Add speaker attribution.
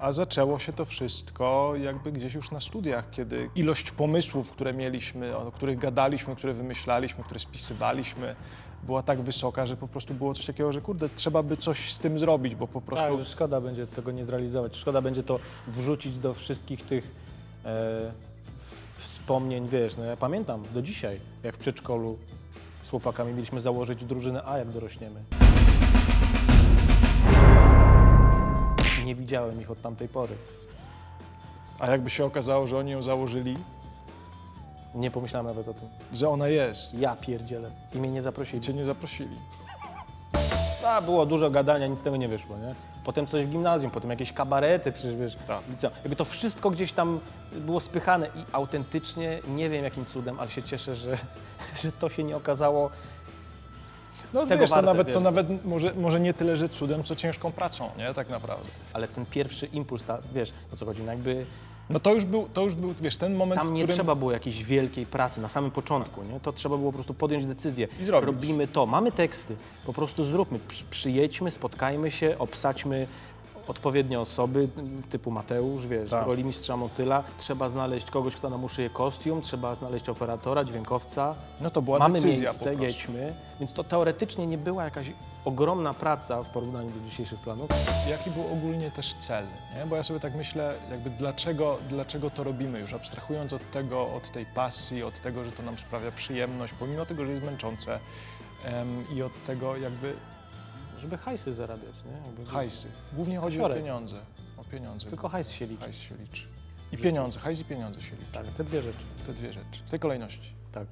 Speaker 1: A zaczęło się to wszystko jakby gdzieś już na studiach, kiedy ilość pomysłów, które mieliśmy, o których gadaliśmy, które wymyślaliśmy, które spisywaliśmy, była tak wysoka, że po prostu było coś takiego, że kurde, trzeba by coś z tym zrobić, bo po prostu
Speaker 2: Tak, szkoda będzie tego nie zrealizować. Szkoda będzie to wrzucić do wszystkich tych e, wspomnień, wiesz, no ja pamiętam do dzisiaj, jak w przedszkolu z chłopakami mieliśmy założyć drużynę A, jak dorośniemy. Widziałem ich od tamtej pory.
Speaker 1: A jakby się okazało, że oni ją założyli,
Speaker 2: Nie pomyślałem nawet o tym.
Speaker 1: że ona jest
Speaker 2: Ja pierdzielę. I mnie nie zaprosili.
Speaker 1: cię nie zaprosili.
Speaker 2: A, było dużo gadania, nic z tego nie wyszło, nie? Potem coś w gimnazjum, potem jakieś kabarety, przecież wiesz,
Speaker 1: Tak.
Speaker 2: liceum. Jakby to wszystko gdzieś tam było spychane i autentycznie, nie wiem jakim cudem, ale się cieszę, że, że to się nie okazało.
Speaker 1: No
Speaker 2: Tego
Speaker 1: wiesz, to
Speaker 2: warte,
Speaker 1: nawet,
Speaker 2: wiesz,
Speaker 1: to nawet może, może nie tyle, że cudem, co ciężką pracą, nie? Tak naprawdę.
Speaker 2: Ale ten pierwszy impuls, ta, wiesz o co chodzi, no jakby
Speaker 1: No to już był, to już był wiesz, ten moment,
Speaker 2: tam nie
Speaker 1: którym...
Speaker 2: trzeba było jakiejś wielkiej pracy na samym początku, nie? To trzeba było po prostu podjąć decyzję.
Speaker 1: I zrobić.
Speaker 2: Robimy to, mamy teksty, po prostu zróbmy, Przy, przyjedźmy, spotkajmy się, obsadźmy odpowiednie osoby, typu Mateusz, wiesz,
Speaker 1: Tak.
Speaker 2: roli mistrza motyla. Trzeba znaleźć kogoś, kto nam uszyje kostium, trzeba znaleźć operatora, dźwiękowca.
Speaker 1: No to była
Speaker 2: mamy
Speaker 1: decyzja
Speaker 2: miejsce, jedźmy. Więc to teoretycznie nie była jakaś ogromna praca w porównaniu do dzisiejszych planów.
Speaker 1: Jaki był ogólnie też cel, nie? Bo ja sobie tak myślę, jakby dlaczego, dlaczego to robimy już, abstrahując od tego, od tej pasji, od tego, że to nam sprawia przyjemność, pomimo tego, że jest męczące em, i od tego jakby
Speaker 2: Żeby hajsy zarabiać, nie? Jakby-
Speaker 1: hajsy. Głównie chodzi o
Speaker 2: Siorek.
Speaker 1: pieniądze. O pieniądze.
Speaker 2: Tylko hajs się liczy.
Speaker 1: Hajs się liczy. I pieniądze, hajs i pieniądze się liczy.
Speaker 2: Tak, te dwie rzeczy.
Speaker 1: Te dwie rzeczy. W tej kolejności.
Speaker 2: Tak.